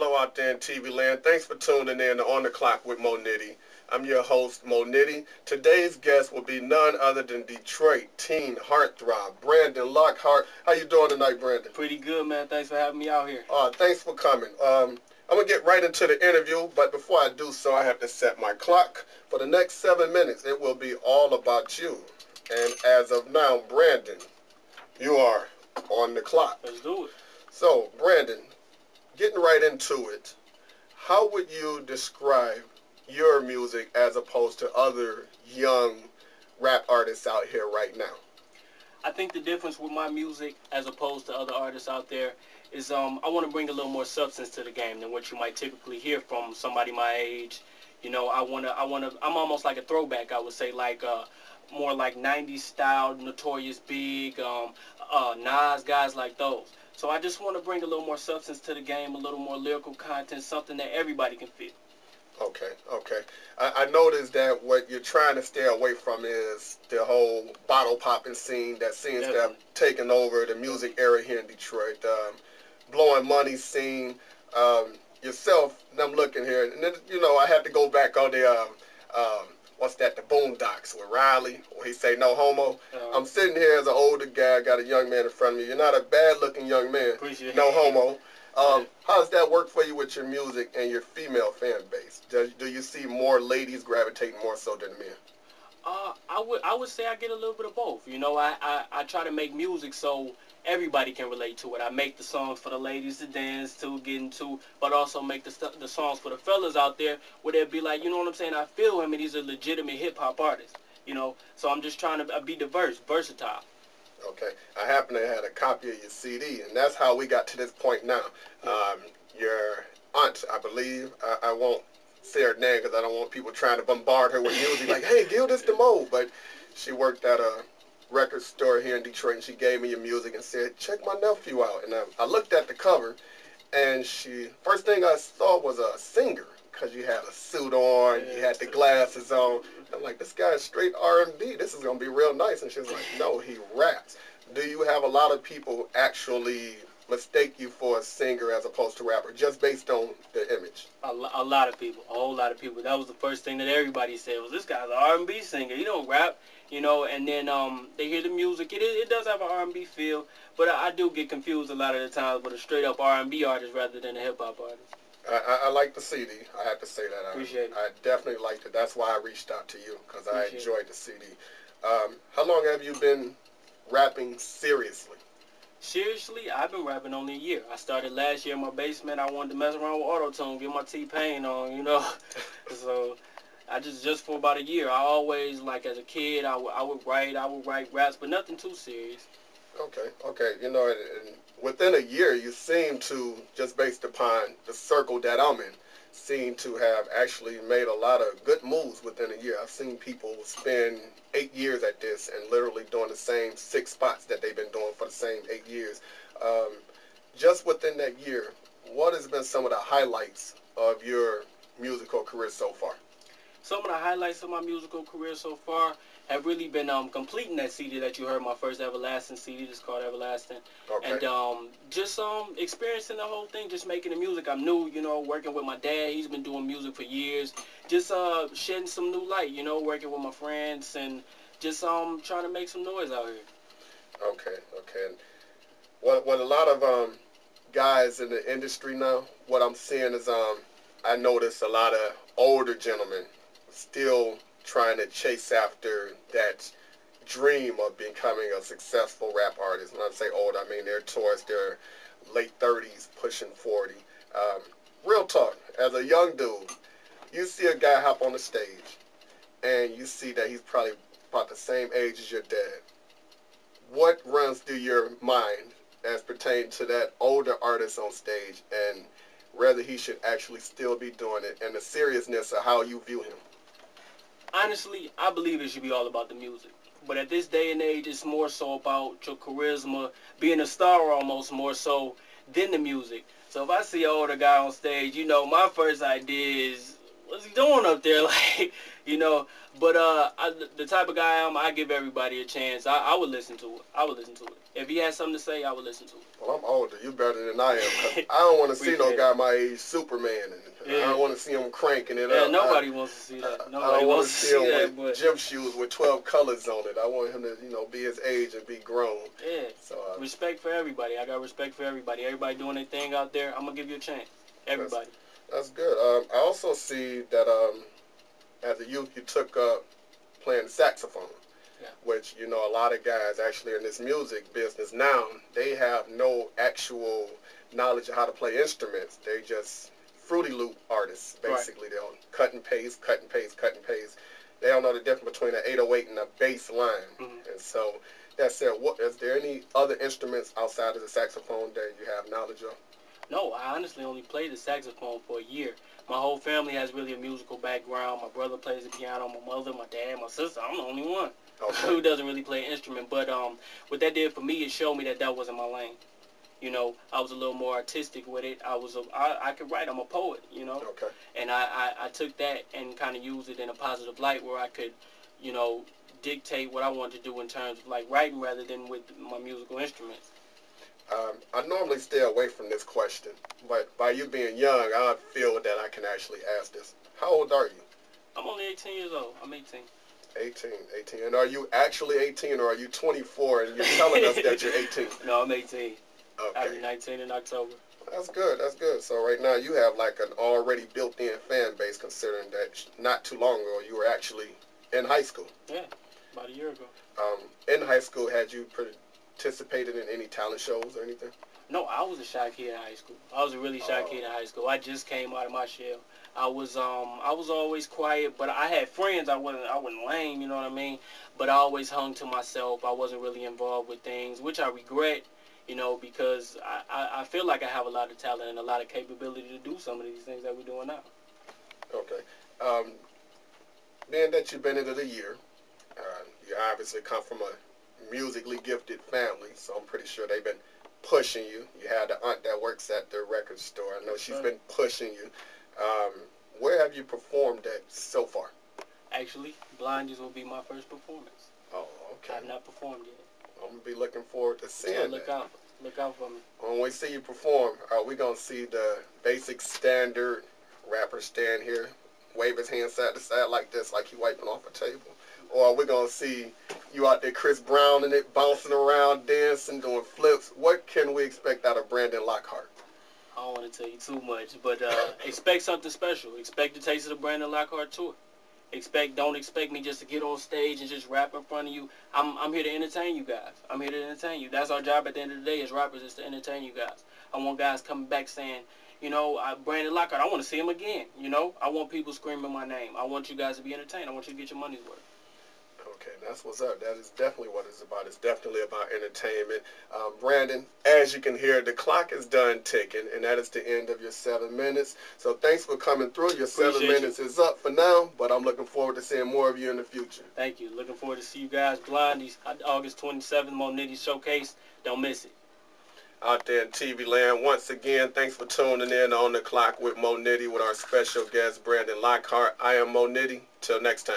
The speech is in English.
Hello out there in TV land. Thanks for tuning in to On the Clock with Moe Nitty. I'm your host, Moe Nitty. Today's guest will be none other than Detroit teen heartthrob, Brandon Lockheart. How you doing tonight, Brandon? Pretty good, man. Thanks for having me out here. Uh, thanks for coming. Um, I'm going to get right into the interview, but before I do so, I have to set my clock. For the next seven minutes, it will be all about you. And as of now, Brandon, you are on the clock. Let's do it. So, Brandon, getting right into it, how would you describe your music as opposed to other young rap artists out here right now? I think the difference with my music as opposed to other artists out there is um, I want to bring a little more substance to the game than what you might typically hear from somebody my age. You know, I want to, I want to, I'm almost like a throwback, I would say, like uh, more like 90s style, Notorious Big, um, uh, Nas, guys like those. So I just want to bring a little more substance to the game, a little more lyrical content, something that everybody can feel. Okay, okay. I, I noticed that what you're trying to stay away from is the whole bottle popping scene that seems to have taken over the music era here in Detroit. Um, blowing money scene. Um, yourself, and I'm looking here, and then, you know, I had to go back on the, um, um, what's that, the Boondocks with Riley, where he say no homo. Uh, I'm sitting here as an older guy, got a young man in front of me. You're not a bad-looking young man. Appreciate No homo. Um, how does that work for you with your music and your female fan base? Does, do you see more ladies gravitating more so than men? Uh, I would I would say I get a little bit of both. You know, I, I, I try to make music so everybody can relate to it. I make the songs for the ladies to dance to, get into, but also make the stu- the songs for the fellas out there where they'll be like, you know what I'm saying? I feel him and he's a legitimate hip hop artist. You know, so I'm just trying to uh, be diverse, versatile. Okay, I happen to have a copy of your CD, and that's how we got to this point now. Um, your aunt, I believe, I, I won't say her name because I don't want people trying to bombard her with music like, hey, give this to Moe. But she worked at a record store here in Detroit, and she gave me your music and said, check my nephew out. And I, I looked at the cover, and she first thing I saw was a singer because you had a suit on, you had the glasses on. I'm like, this guy's straight R&B. This is gonna be real nice. And she's like, no, he raps. Do you have a lot of people actually mistake you for a singer as opposed to rapper, just based on the image? A, lo- a lot of people, a whole lot of people. That was the first thing that everybody said was this guy's an R&B singer. He don't rap, you know. And then um, they hear the music. It it does have an R&B feel, but I, I do get confused a lot of the times with a straight up R&B artist rather than a hip hop artist. I, I, I like the CD. I have to say that. I, Appreciate it. I definitely liked it. That's why I reached out to you because I it. enjoyed the CD. Um, how long have you been rapping seriously? Seriously, I've been rapping only a year. I started last year in my basement. I wanted to mess around with auto tune, get my T Pain on, you know. so I just just for about a year. I always like as a kid, I I would write, I would write raps, but nothing too serious. Okay, okay. You know, within a year, you seem to, just based upon the circle that I'm in, seem to have actually made a lot of good moves within a year. I've seen people spend eight years at this and literally doing the same six spots that they've been doing for the same eight years. Um, just within that year, what has been some of the highlights of your musical career so far? Some of the highlights of my musical career so far have really been um, completing that CD that you heard, my first Everlasting CD, that's called Everlasting. Okay. And um, just um, experiencing the whole thing, just making the music. I'm new, you know, working with my dad. He's been doing music for years. Just uh, shedding some new light, you know, working with my friends and just um, trying to make some noise out here. Okay, okay. And what what a lot of um guys in the industry now, what I'm seeing is um I notice a lot of older gentlemen still trying to chase after that dream of becoming a successful rap artist. When I say old, I mean they're towards their late 30s, pushing 40. Um, real talk, as a young dude, you see a guy hop on the stage, and you see that he's probably about the same age as your dad what runs through your mind as pertains to that older artist on stage and whether he should actually still be doing it and the seriousness of how you view him? Honestly, I believe it should be all about the music. But at this day and age, it's more so about your charisma, being a star almost more so than the music. So if I see an older guy on stage, you know, my first idea is, what's he doing up there? Like, you know. But uh, I, the type of guy I am, I give everybody a chance. I, I would listen to it. I would listen to it. If he has something to say, I would listen to it. Well, I'm older. You're better than I am. I don't want to see no guy my age, Superman, and I don't want to see him cranking it Yeah, up. nobody I, wants to see that. I don't want to wants to see him that. with But gym shoes with 12 colors on it. I want him to, you know, be his age and be grown. yeah, So uh, respect for everybody. I got respect for everybody. Everybody doing their thing out there. I'm gonna give you a chance. Everybody. That's good. Um, I also see that um, as a youth, you took up playing saxophone. Yeah. Which you know, a lot of guys actually in this music business now, they have no actual knowledge of how to play instruments. They just Fruity Loop artists, Right. basically. They'll cut and paste, cut and paste, cut and paste. They don't know the difference between an 808 and a bass line. Mhm. And so, that said, what is there any other instruments outside of the saxophone that you have knowledge of? No, I honestly only played the saxophone for a year. My whole family has really a musical background. My brother plays the piano. My mother, my dad, my sister. I'm the only one who doesn't really play an instrument. But um, what that did for me, it showed me that that wasn't my lane. You know, I was a little more artistic with it. I was a, I, I could write. I'm a poet. You know, okay. and I, I, I took that and kind of used it in a positive light where I could, you know, dictate what I wanted to do in terms of like writing rather than with my musical instruments. Um, I normally stay away from this question, but by you being young, I feel that I can actually ask this. How old are you? I'm only 18 years old. I'm 18. 18, 18. And are you actually 18 or are you 24 and you're telling us that you're 18? No, I'm 18. Okay. I'll be 19 in October. That's good. That's good. So right now you have like an already built-in fan base considering that not too long ago you were actually in high school. Yeah, about a year ago. Um, in high school, had you participated in any talent shows or anything? No, I was a shy kid in high school. I was a really shy Oh. kid in high school. I just came out of my shell. I was um I was always quiet, but I had friends. I wasn't I wasn't lame, you know what I mean. But I always hung to myself. I wasn't really involved with things, which I regret, you know, because I, I, I feel like I have a lot of talent and a lot of capability to do some of these things that we're doing now. Okay. Um, being that you've been in it a year, uh, you obviously come from a musically gifted family, so I'm pretty sure they've been pushing you. You had the aunt that works at the record store. I know she's Right. been pushing you. Um, where have you performed at so far? Actually, Blindies will be my first performance. Oh, okay. I've not performed yet. I'm gonna be looking forward to So seeing look that. out, look out for me. When we see you perform, are we gonna see the basic standard rapper stand here, wave his hand side to side like this, like he wiping off a table? Or are we gonna see you out there, Chris Brown and it, bouncing around, dancing, doing flips? What can we expect out of Brandon Lockheart? I don't want to tell you too much, but uh, expect something special. Expect the taste of the Brandon Lockheart tour. Expect, don't expect me just to get on stage and just rap in front of you. I'm, I'm here to entertain you guys. I'm here to entertain you. That's our job at the end of the day as rappers is to entertain you guys. I want guys coming back saying, you know, I, Brandon Lockheart, I want to see him again. You know, I want people screaming my name. I want you guys to be entertained. I want you to get your money's worth. That's what's up. That is definitely what it's about. It's definitely about entertainment. Um, Brandon, as you can hear, the clock is done ticking, and that is the end of your seven minutes. So thanks for coming through. Your seven Appreciate you. minutes is up for now, but I'm looking forward to seeing more of you in the future. Thank you. Looking forward to see you guys. Blindies, August 27th, Moe Nitty Showcase. Don't miss it. out there in TV land. Once again, thanks for tuning in on the clock with Moe Nitty with our special guest Brandon Lockheart. I am Moe Nitty. Till next time.